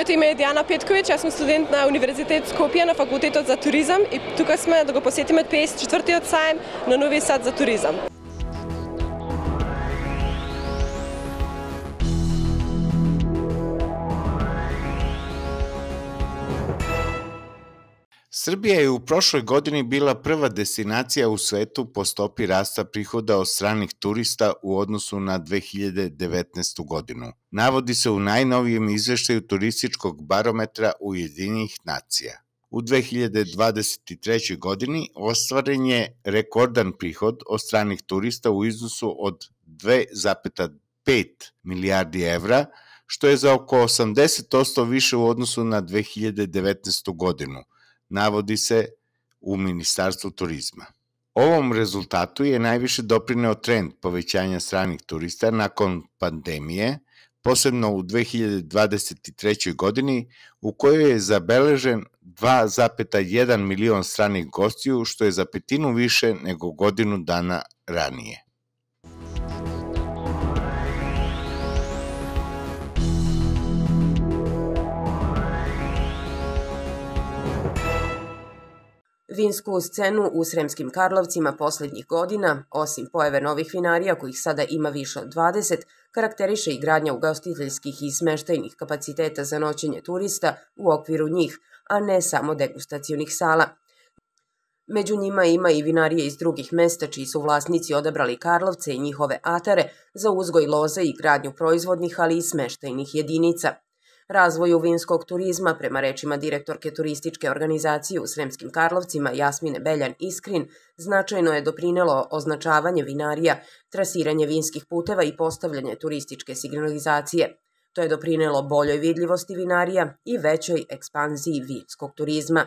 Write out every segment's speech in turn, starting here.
Моето име е Диана Петковиќ, јас сум студент на Универзитет Скопје на факултетот за туризам и тука сме да го посетиме 54-тиот сајм на Нови Сад за туризам. Srbija je u prošloj godini bila prva destinacija u svetu po stopi rasta prihoda od stranih turista u odnosu na 2019. godinu. Navodi se u najnovijem izveštaju turističkog barometra Ujedinjenih nacija. U 2023. godini ostvaren je rekordan prihod od stranih turista u iznosu od 2,5 milijardi evra, što je za oko 80% više u odnosu na 2019. godinu – navodi se u Ministarstvu turizma. Ovom rezultatu je najviše doprineo trend povećanja stranih turista nakon pandemije, posebno u 2023. godini, u kojoj je zabeležen 2,1 milion stranih gostiju, što je za petinu više nego godinu dana ranije. Vinsku scenu u Sremskim Karlovcima poslednjih godina, osim pojave novih vinarija kojih sada ima više od 20, karakteriše i gradnja ugostiteljskih i smeštajnih kapaciteta za noćenje turista u okviru njih, a ne samo degustacionih sala. Među njima ima i vinarije iz drugih mesta čiji su vlasnici odabrali Karlovce i njihove atare za uzgoj loze i gradnju proizvodnih, ali i smeštajnih jedinica – Razvoju vinskog turizma, prema rečima direktorke turističke organizacije u Sremskim Karlovcima Jasmine Beljan Iskrin, značajno je doprinelo označavanje vinarija, trasiranje vinskih puteva i postavljanje turističke signalizacije. To je doprinelo boljoj vidljivosti vinarija i većoj ekspanziji vinskog turizma.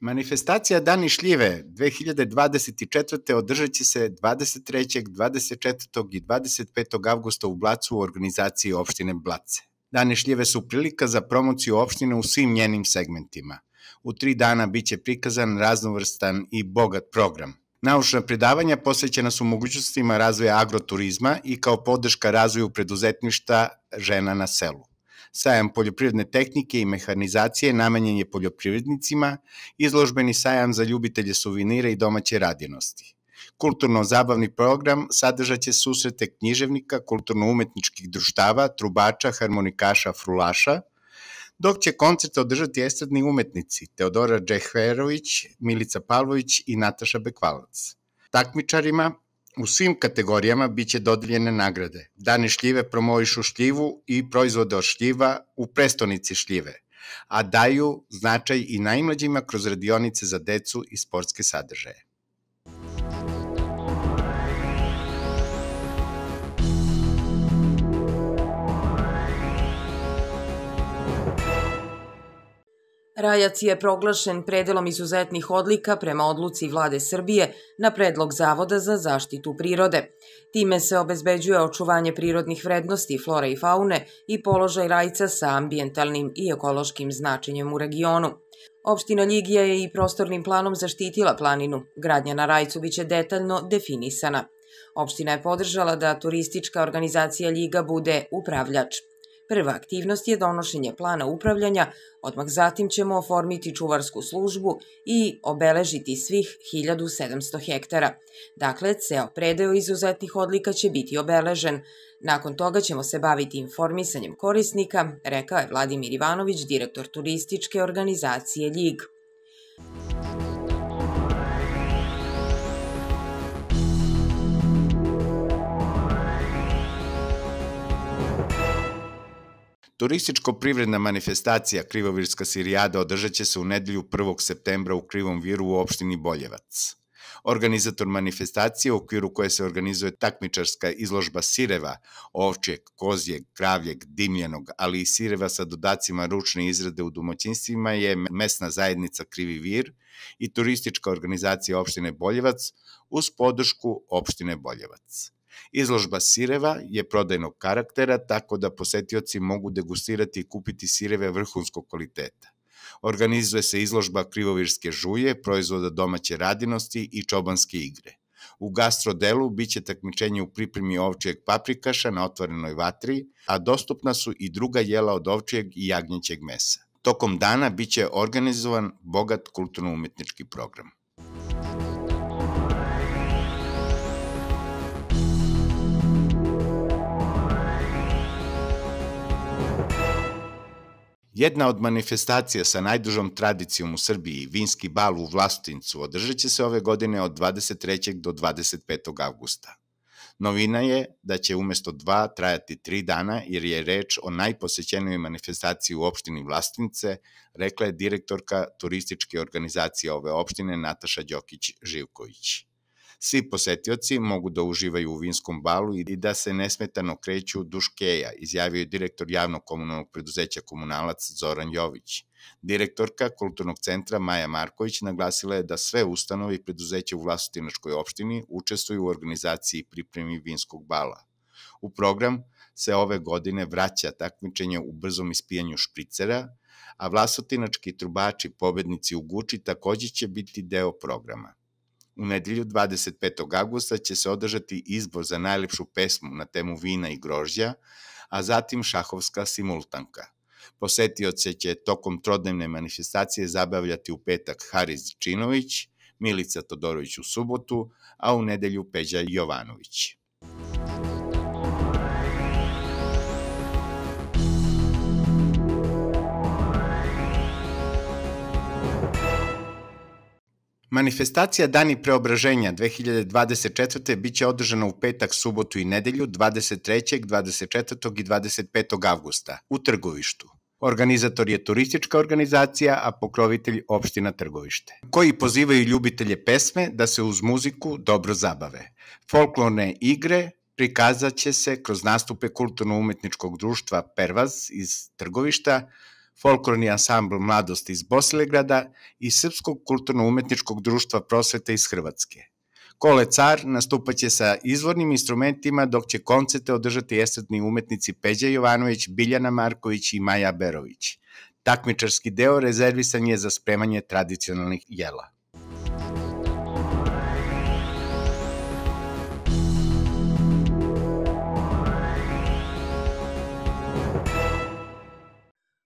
Manifestacija Dani šljive 2024. održat će se 23., 24. i 25. avgusta u Blacu u organizaciji opštine Blace. Dani šljive su prilika za promociju opštine u svim njenim segmentima. U tri dana biće prikazan raznovrstan i bogat program. Naučna predavanja posvećena su mogućnostima razvoja agroturizma i kao podrška razvoju preduzetništa žena na selu. Sajam poljoprivredne tehnike i mehanizacije namenjen je poljoprivrednicima, izložbeni sajam za ljubitelje suvenira i domaće radinosti. Kulturno-zabavni program sadržaće susrete književnika, kulturno-umetničkih društava, trubača, harmonikaša, frulaša, dok će koncert održati estradni umetnici Teodora Džehverović, Milica Pavlović i Nataša Bekvalac. Takmičarima U svim kategorijama biće dodeljene nagrade. Dane šljive promovišu šljivu i proizvode od šljiva u prestonici šljive, a daju značaj i najmlađima kroz radionice za decu i sportske sadržaje. Rajac je proglašen predelom izuzetnih odlika prema odluci vlade Srbije na predlog Zavoda za zaštitu prirode. Time se obezbeđuje očuvanje prirodnih vrednosti flora i faune i položaj rajca sa ambientalnim i ekološkim značenjem u regionu. Opština Ljigija je i prostornim planom zaštitila planinu. Gradnja na rajcu biće detaljno definisana. Opština je podržala da turistička organizacija Ljiga bude upravljač. Prva aktivnost je donošenje plana upravljanja, odmah zatim ćemo oformiti čuvarsku službu i obeležiti svih 1700 hektara. Dakle, ceo predeo izuzetnih odlika će biti obeležen. Nakon toga ćemo se baviti informisanjem korisnika, rekao je Vladimir Ivanović, direktor turističke organizacije LJIG. Turističko-privredna manifestacija Krivovirska sirijada održat će se u nedelju 1. septembra u Krivom viru u opštini Boljevac. Organizator manifestacije u okviru koje se organizuje takmičarska izložba sireva, ovčjeg, kozjeg, kravljeg, dimljenog, ali i sireva sa dodacima ručne izrade u domaćinstvima je mesna zajednica Krivi vir i turistička organizacija opštine Boljevac uz podršku opštine Boljevac. Izložba sireva je prodajnog karaktera, tako da posetioci mogu degustirati i kupiti sireve vrhunskog kvaliteta. Organizuje se izložba krivovirske žuje, proizvoda domaće radinosti i čobanske igre. U gastrodelu biće takmičenje u pripremi ovčijeg paprikaša na otvorenoj vatri, a dostupna su i druga jela od ovčijeg i jagnjećeg mesa. Tokom dana biće organizovan bogat kulturno-umetnički program. Jedna od manifestacija sa najdužom tradicijom u Srbiji, Vinski bal u Vlastincu, održat će se ove godine od 23. do 25. avgusta. Novina je da će umesto dva trajati tri dana, jer je reč o najposećenoj manifestaciji u opštini Vlastnice, rekla je direktorka turističke organizacije ove opštine Nataša Đokić-Živković. Svi posetioci mogu da uživaju u vinskom balu i da se nesmetano kreću duž keja, izjavio je direktor javnog komunalnog preduzeća Komunalac Zoran Jović. Direktorka Kulturnog centra Maja Marković naglasila je da sve ustanove i preduzeća u Vlastotinačkoj opštini učestvuju u organizaciji pripremi vinskog bala. U program se ove godine vraća takmičenje u brzom ispijanju špricera, a vlasotinački trubači pobednici u Guči takođe će biti deo programa. U nedelju 25. augusta će se održati izbor za najlepšu pesmu na temu vina i grožđa, a zatim šahovska simultanka. Posetioce će tokom trodnevne manifestacije zabavljati u petak Haris Činović, Milica Todorović u subotu, a u nedelju Peđa Jovanović. Manifestacija Dani preobraženja 2024. biće održana u petak, subotu i nedelju 23., 24. i 25. avgusta u Trgovištu. Organizator je turistička organizacija, a pokrovitelj opština Trgovište, koji pozivaju ljubitelje pesme da se uz muziku dobro zabave. Folklorne igre prikazat će se kroz nastupe kulturno-umetničkog društva Pervaz iz Trgovišta, folklorni ansambl Mladost iz Bosilegrada i Srpskog kulturno-umetničkog društva prosvete iz Hrvatske. Kole Car nastupaće sa izvornim instrumentima, dok će koncerte održati estradni umetnici Peđa Jovanović, Biljana Marković i Maja Berović. Takmičarski deo rezervisan je za spremanje tradicionalnih jela.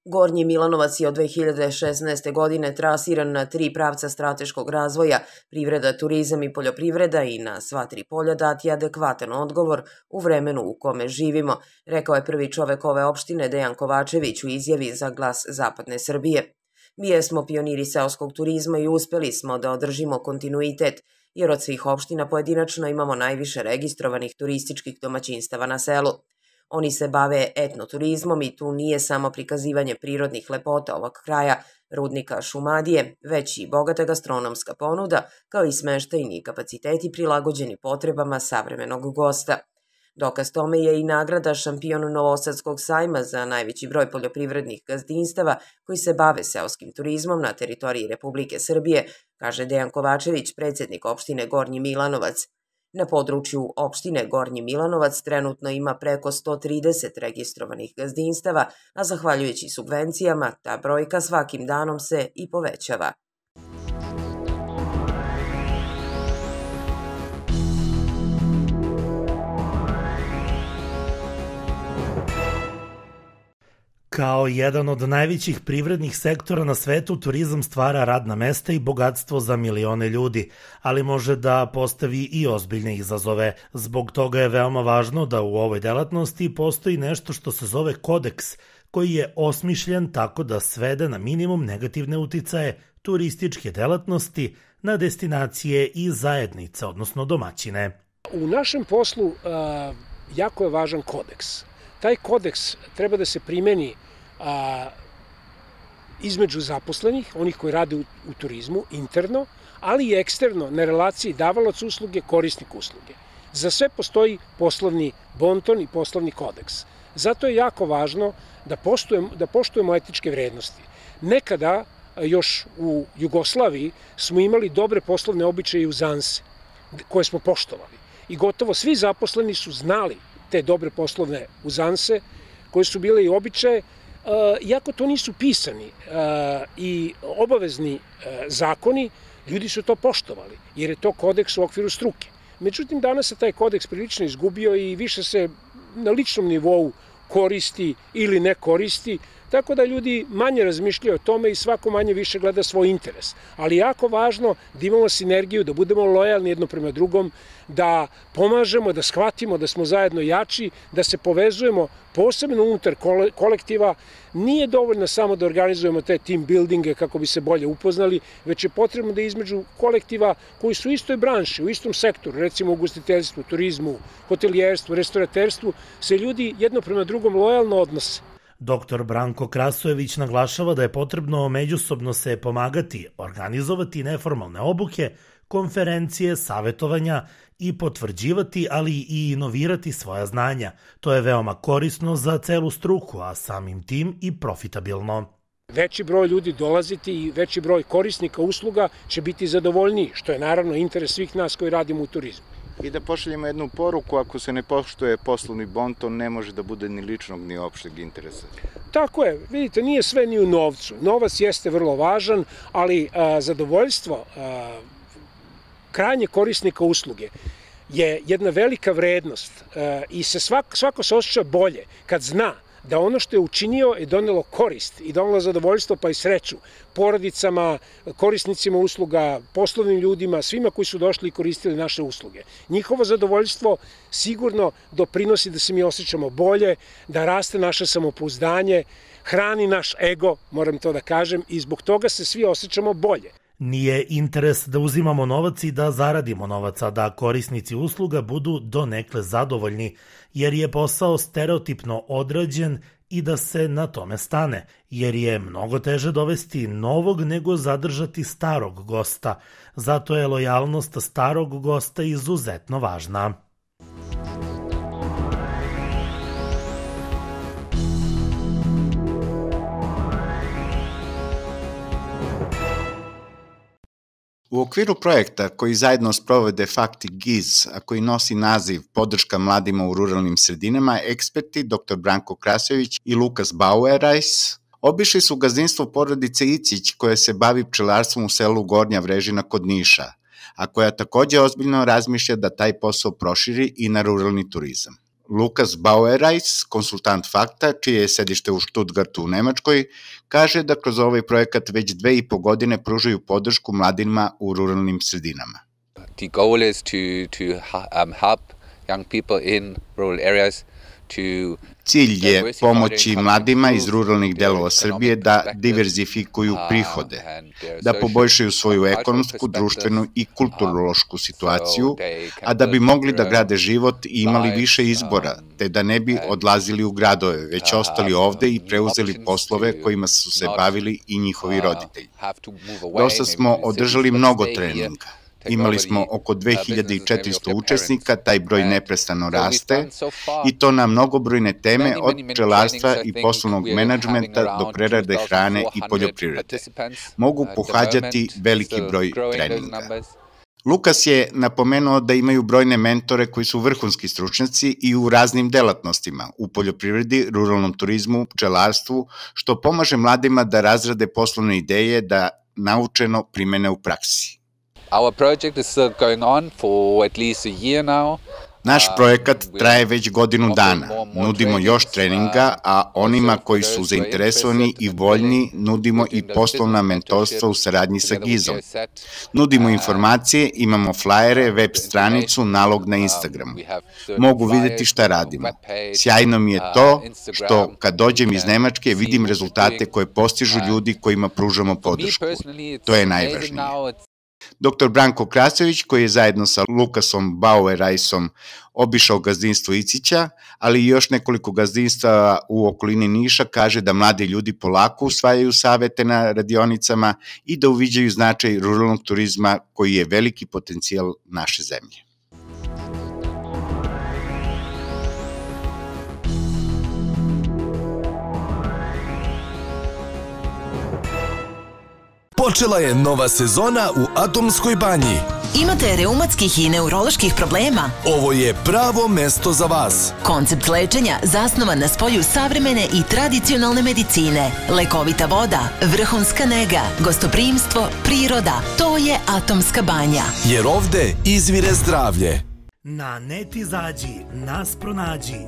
Gornji Milanovac je od 2016. godine trasiran na tri pravca strateškog razvoja, privreda, turizam i poljoprivreda i na sva tri polja dati adekvatan odgovor u vremenu u kome živimo, rekao je prvi čovek ove opštine Dejan Kovačević u izjavi za glas Zapadne Srbije. Mi jesmo pioniri seoskog turizma i uspeli smo da održimo kontinuitet, jer od svih opština pojedinačno imamo najviše registrovanih turističkih domaćinstava na selu. Oni se bave etnoturizmom i tu nije samo prikazivanje prirodnih lepota ovog kraja, rudnika Šumadije, već i bogata gastronomska ponuda, kao i smeštajni kapaciteti prilagođeni potrebama savremenog gosta. Dokaz tome je i nagrada šampion Novosadskog sajma za najveći broj poljoprivrednih gazdinstava koji se bave seoskim turizmom na teritoriji Republike Srbije, kaže Dejan Kovačević, predsednik opštine Gornji Milanovac. Na području opštine Gornji Milanovac trenutno ima preko 130 registrovanih gazdinstava, a zahvaljujući subvencijama ta brojka svakim danom se i povećava. Kao jedan od najvećih privrednih sektora na svetu, turizam stvara radna mesta i bogatstvo za milione ljudi, ali može da postavi i ozbiljne izazove. Zbog toga je veoma važno da u ovoj delatnosti postoji nešto što se zove kodeks, koji je osmišljen tako da svede na minimum negativne uticaje turističke delatnosti na destinacije i zajednice, odnosno domaćine. U našem poslu jako je važan kodeks taj kodeks treba da se primeni a, između zaposlenih, onih koji rade u, u turizmu, interno, ali i eksterno, na relaciji davalac usluge, korisnik usluge. Za sve postoji poslovni bonton i poslovni kodeks. Zato je jako važno da, poštujemo, da poštujemo etičke vrednosti. Nekada, još u Jugoslaviji, smo imali dobre poslovne običaje i uzanse, koje smo poštovali. I gotovo svi zaposleni su znali te dobre poslovne uzanse, koje su bile i običaje, iako to nisu pisani i obavezni zakoni, ljudi su to poštovali, jer je to kodeks u okviru struke. Međutim, danas se taj kodeks prilično izgubio i više se na ličnom nivou koristi ili ne koristi, tako da ljudi manje razmišljaju o tome i svako manje više gleda svoj interes. Ali jako važno da imamo sinergiju, da budemo lojalni jedno prema drugom, da pomažemo, da shvatimo da smo zajedno jači, da se povezujemo posebno unutar kolektiva. Nije dovoljno samo da organizujemo te team buildinge kako bi se bolje upoznali, već je potrebno da između kolektiva koji su u istoj branši, u istom sektoru, recimo u gostiteljstvu, turizmu, hotelijerstvu, restauraterstvu, se ljudi jedno prema drugom lojalno odnose. Dr. Branko Krasojević naglašava da je potrebno međusobno se pomagati, organizovati neformalne obuke, konferencije, savetovanja i potvrđivati, ali i inovirati svoja znanja. To je veoma korisno za celu struku, a samim tim i profitabilno. Veći broj ljudi dolaziti i veći broj korisnika usluga će biti zadovoljniji, što je naravno interes svih nas koji radimo u turizmu. I da pošaljemo jednu poruku, ako se ne poštuje poslovni bon, to ne može da bude ni ličnog ni opšteg interesa. Tako je, vidite, nije sve ni u novcu. Novac jeste vrlo važan, ali a, zadovoljstvo a, krajnje korisnika usluge je jedna velika vrednost a, i se svako, svako se osjeća bolje kad zna da ono što je učinio je donelo korist i donelo zadovoljstvo pa i sreću porodicama, korisnicima usluga, poslovnim ljudima, svima koji su došli i koristili naše usluge. Njihovo zadovoljstvo sigurno doprinosi da se mi osjećamo bolje, da raste naše samopouzdanje, hrani naš ego, moram to da kažem, i zbog toga se svi osjećamo bolje. Nije interes da uzimamo novac i da zaradimo novac, a da korisnici usluga budu do nekle zadovoljni, jer je posao stereotipno odrađen i da se na tome stane, jer je mnogo teže dovesti novog nego zadržati starog gosta. Zato je lojalnost starog gosta izuzetno važna. U okviru projekta koji zajedno sprovode Fakti GIZ, a koji nosi naziv Podrška mladima u ruralnim sredinama, eksperti dr. Branko Krasović i Lukas Bauerais obišli su gazdinstvo porodice Icić koje se bavi pčelarstvom u selu Gornja Vrežina kod Niša, a koja takođe ozbiljno razmišlja da taj posao proširi i na ruralni turizam. Lukas Bauerais, konsultant Fakta, čije je sedište u Stuttgartu u Nemačkoj, kaže da kroz ovaj projekat već dve i po godine pružaju podršku mladinima u ruralnim sredinama. The goal is to, to um, help young people in rural areas Cilj je pomoći mladima iz ruralnih delova Srbije da diverzifikuju prihode, da poboljšaju svoju ekonomsku, društvenu i kulturološku situaciju, a da bi mogli da grade život i imali više izbora, te da ne bi odlazili u gradove, već ostali ovde i preuzeli poslove kojima su se bavili i njihovi roditelji. Dosta smo održali mnogo treninga Imali smo oko 2400 učesnika, taj broj neprestano raste i to na mnogobrojne teme od pčelarstva i poslovnog menadžmenta do prerade hrane i poljoprivrede. Mogu pohađati veliki broj treninga. Lukas je napomenuo da imaju brojne mentore koji su vrhunski stručnjaci i u raznim delatnostima, u poljoprivredi, ruralnom turizmu, pčelarstvu, što pomaže mladima da razrade poslovne ideje da naučeno primene u praksi. Our project is going on for at least a year now. Naš projekat traje već godinu dana. Nudimo još treninga, a onima koji su zainteresovani i voljni nudimo i poslovna mentorstva u saradnji sa Gizom. Nudimo informacije, imamo flajere, web stranicu, nalog na Instagramu. Mogu videti šta radimo. Sjajno mi je to što kad dođem iz Nemačke vidim rezultate koje postižu ljudi kojima pružamo podršku. To je najvažnije. Dr. Branko Krasović, koji je zajedno sa Lukasom Bauerajsom obišao gazdinstvo Icića, ali i još nekoliko gazdinstva u okolini Niša, kaže da mladi ljudi polako usvajaju savete na radionicama i da uviđaju značaj ruralnog turizma koji je veliki potencijal naše zemlje. Počela je nova sezona u Atomskoj banji. Imate reumatskih i neuroloških problema? Ovo je pravo mesto za vas. Koncept lečenja zasnovan na spoju savremene i tradicionalne medicine. Lekovita voda, vrhunska nega, gostoprimstvo, priroda. To je Atomska banja. Jer ovde izvire zdravlje. Na net izađi, nas pronađi.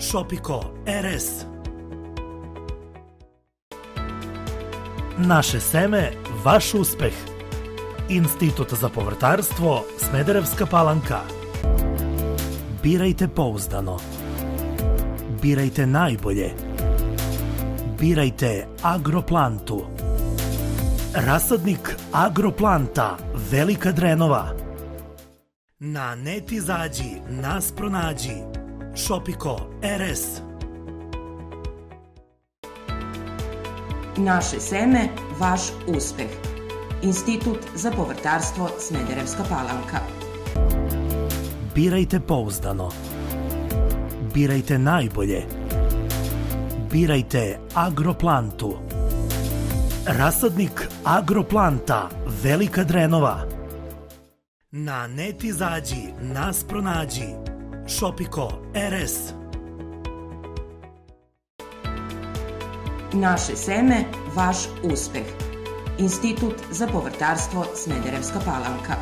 Shopiko RS. Naše seme, vaš uspeh. Institut za povrtarstvo, Smederevska palanka. Birajte pouzdano. Birajte najbolje. Birajte Agroplantu. Rasadnik Agroplanta, Velika Drenova. Na net izađi, nas pronađi. Shopiko RS. Naše seme, vaš uspeh. Institut za povrtarstvo Smederevska palanka. Birajte pouzdano. Birajte najbolje. Birajte Agroplantu. Rasadnik Agroplanta, Velika Drenova. Na net izađi, nas pronađi. Shopiko RS. Naše seme, vaš uspeh. Institut za povrtarstvo Smederevska palanka.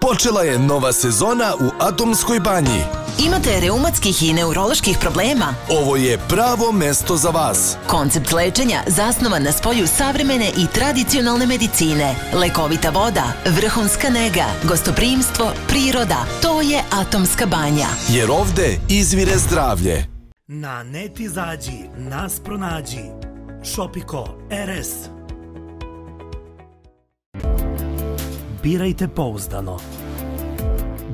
Počela je nova sezona u Atomskoj banji. Imate reumatskih i neuroloških problema? Ovo je pravo mesto za vas. Koncept lečenja zasnovan na spoju savremene i tradicionalne medicine. Lekovita voda, vrhunska nega, gostoprimstvo, priroda. To je Atomska banja. Jer ovde izvire zdravlje. Na net izađi, nas pronađi. Shopiko RS. Birajte pouzdano.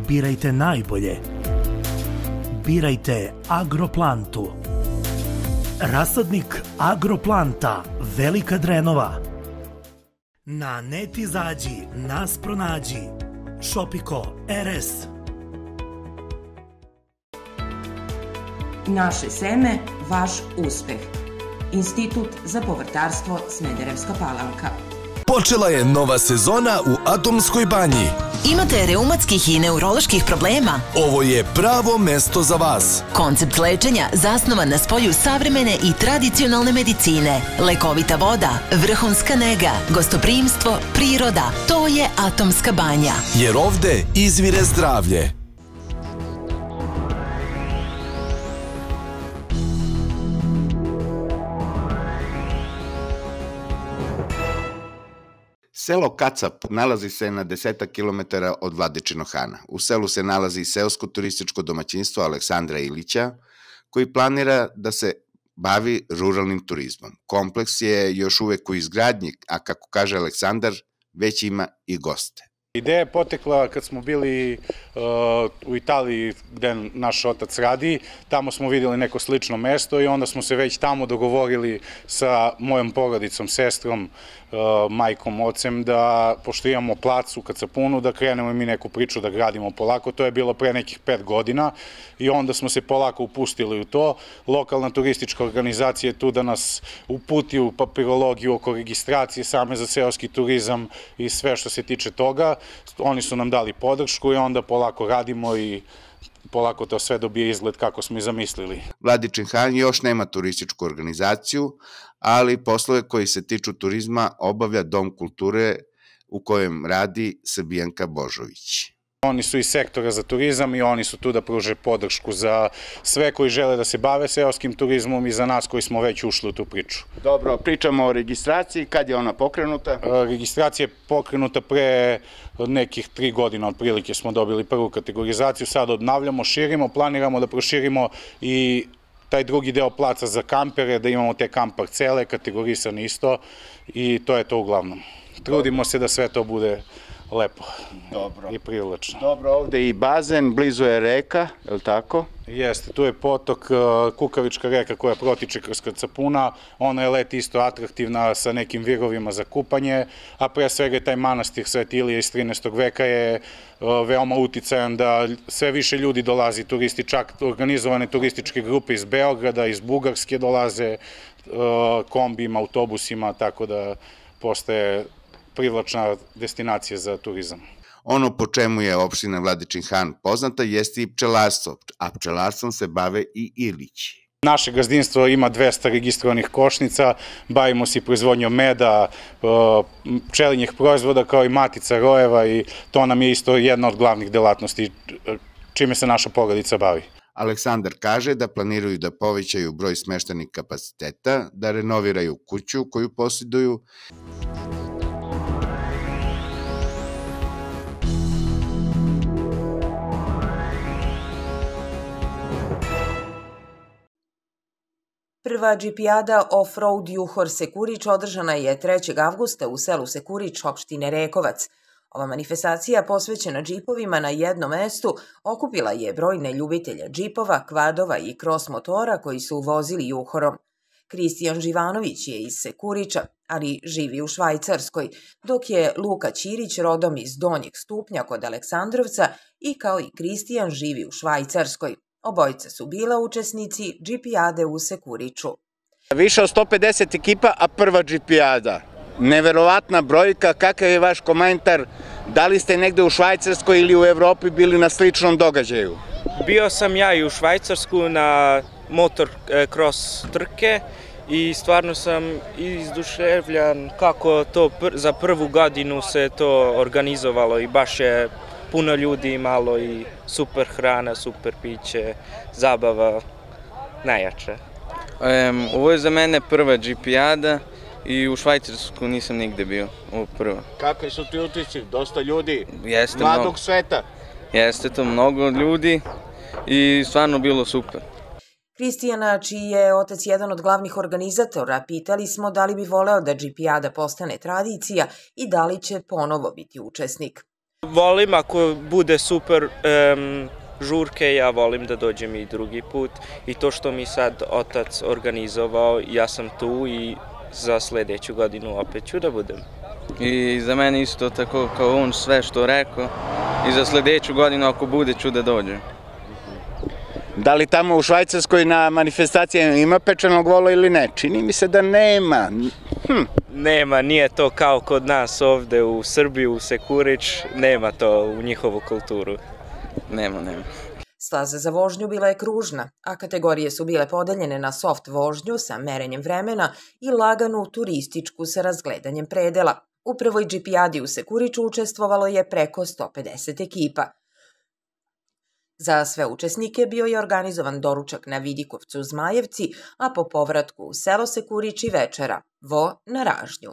Birajte najbolje. Birajte Agroplantu. Rasadnik Agroplanta, Velika Drenova. Na net izađi, nas pronađi. Shopiko RS. Naše seme, vaš uspeh. Institut za povrtarstvo Smederevska palanka. Počela je nova sezona u Atomskoj banji. Imate reumatskih i neuroloških problema? Ovo je pravo mesto za vas. Koncept lečenja zasnovan na spoju savremene i tradicionalne medicine. Lekovita voda, vrhunska nega, gostoprimstvo, priroda. To je Atomska banja. Jer ovde izvire zdravlje. Selo Kacap nalazi se na deseta kilometara od Vladičinog Hana. U selu se nalazi seosko-turističko domaćinstvo Aleksandra Ilića, koji planira da se bavi ruralnim turizmom. Kompleks je još uvek u izgradnji, a kako kaže Aleksandar, već ima i goste. Ideja je potekla kad smo bili uh, u Italiji gde naš otac radi, tamo smo videli neko slično mesto i onda smo se već tamo dogovorili sa mojom porodicom, sestrom, uh, majkom, ocem, da pošto imamo plac u Kacapunu, da krenemo i mi neku priču da gradimo polako. To je bilo pre nekih pet godina i onda smo se polako upustili u to. Lokalna turistička organizacija je tu da nas uputi u papirologiju oko registracije same za seoski turizam i sve što se tiče toga oni su nam dali podršku i onda polako radimo i polako to sve dobije izgled kako smo i zamislili. Vladičin Han još nema turističku organizaciju, ali poslove koji se tiču turizma obavlja Dom kulture u kojem radi Srbijanka Božović. Oni su iz sektora za turizam i oni su tu da pruže podršku za sve koji žele da se bave seoskim turizmom i za nas koji smo već ušli u tu priču. Dobro, pričamo o registraciji, kad je ona pokrenuta? E, registracija je pokrenuta pre nekih tri godina, otprilike smo dobili prvu kategorizaciju, sad odnavljamo, širimo, planiramo da proširimo i taj drugi deo placa za kampere, da imamo te kamp parcele, kategorisane isto i to je to uglavnom. Trudimo se da sve to bude lepo Dobro. i privlačno. Dobro, ovde i bazen, blizu je reka, je li tako? Jeste, tu je potok uh, Kukavička reka koja protiče kroz Krcapuna, ona je let isto atraktivna sa nekim virovima za kupanje, a pre svega je taj manastir Sveti Ilije iz 13. veka je uh, veoma uticajan da sve više ljudi dolazi turisti, čak organizovane turističke grupe iz Beograda, iz Bugarske dolaze uh, kombijima, autobusima, tako da postaje privlačna destinacija za turizam. Ono po čemu je opština Vladičin Han poznata jeste i pčelarstvo, a pčelarstvom se bave i Ilići. Naše gazdinstvo ima 200 registrovanih košnica, bavimo se i proizvodnjom meda, pčelinjih proizvoda kao i matica rojeva i to nam je isto jedna od glavnih delatnosti čime se naša porodica bavi. Aleksandar kaže da planiraju da povećaju broj smeštenih kapaciteta, da renoviraju kuću koju posjeduju, Prva džipijada off-road Juhor Sekurić održana je 3. avgusta u selu Sekurić, opštine Rekovac. Ova manifestacija posvećena džipovima na jednom mestu okupila je brojne ljubitelje džipova, kvadova i cross motora koji su vozili Juhorom. Kristijan Živanović je iz Sekurića, ali živi u Švajcarskoj, dok je Luka Ćirić rodom iz Donjeg stupnja kod Aleksandrovca i kao i Kristijan živi u Švajcarskoj. Obojica su bila učesnici džipijade u Sekuriću. Više od 150 ekipa, a prva džipijada. Neverovatna brojka, kakav je vaš komentar? Da li ste negde u Švajcarskoj ili u Evropi bili na sličnom događaju? Bio sam ja i u Švajcarsku na motor e, cross trke i stvarno sam izduševljan kako to za prvu godinu se to organizovalo i baš je puno ljudi imalo i super hrana, super piće, zabava, najjače. Um, ovo je za mene prva džipijada i u Švajcarsku nisam nigde bio, ovo prvo. Kakvi su ti utisci? Dosta ljudi, Jeste mladog mnogo. sveta. Jeste to mnogo ljudi i stvarno bilo super. Kristijana, čiji je otac jedan od glavnih organizatora, pitali smo da li bi voleo da džipijada postane tradicija i da li će ponovo biti učesnik. Volim ako bude super um, žurke, ja volim da dođem i drugi put i to što mi sad otac organizovao, ja sam tu i za sledeću godinu opet ću da budem. I za mene isto tako kao on sve što rekao i za sledeću godinu ako bude ću da dođem. Da li tamo u Švajcarskoj na manifestacijama ima pečenog vola ili ne? Čini mi se da nema. Hm. Nema, nije to kao kod nas ovde u Srbiji, u Sekurić, nema to u njihovu kulturu. Nema, nema. Staza za vožnju bila je kružna, a kategorije su bile podeljene na soft vožnju sa merenjem vremena i laganu turističku sa razgledanjem predela. U prvoj džipijadi u Sekuriću učestvovalo je preko 150 ekipa. Za sve učesnike bio je organizovan doručak na Vidikovcu u Zmajevci, a po povratku u selo Sekurić i večera, vo na Ražnju.